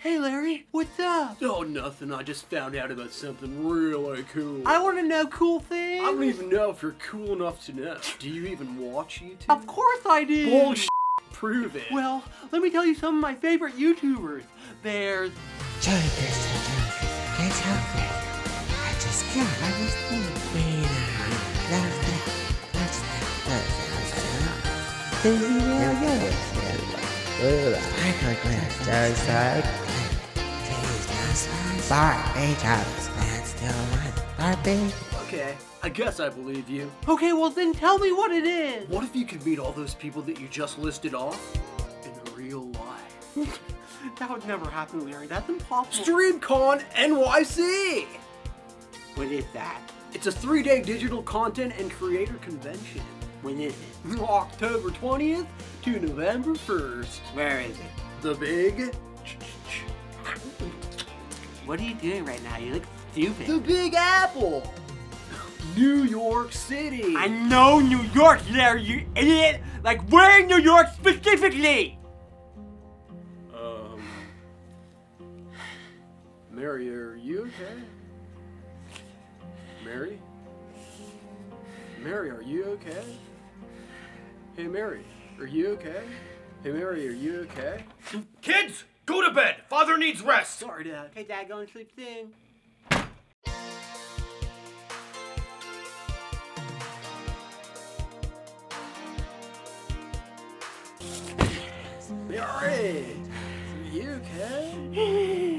Hey Larry, what's up? Oh, nothing. I just found out about something really cool. I want to know cool things. I don't even know if you're cool enough to know. Do you even watch YouTube? Of course I do. Bullshit. Prove it. Well, let me tell you some of my favorite YouTubers. There's Joey Crystal, Joey can't help it. I just can't understand. Wait a minute. Love that. What's that? What's that? This is real good. I could glass just like Barbie Charles, man, still want Barbie. Okay, I guess I believe you. okay. Well, then tell me what it is. What if you could meet all those people that you just listed off in real life? that would never happen, Larry. That's impossible. StreamCon NYC! What is that? It's a three day digital content and creator convention. When is it? October 20th to November 1st. Where is it? The big. What are you doing right now? You look stupid. The Big Apple! New York City! I know New York, Larry, you idiot! Like, where in New York specifically? Um. Mary, are you okay? Mary? Mary, are you okay? Hey, Mary, are you okay? Hey, Mary, are you okay? Kids, go to bed. Father needs rest. Sorry, Dad. Okay, Dad, go and sleep soon. Mary! Are you okay?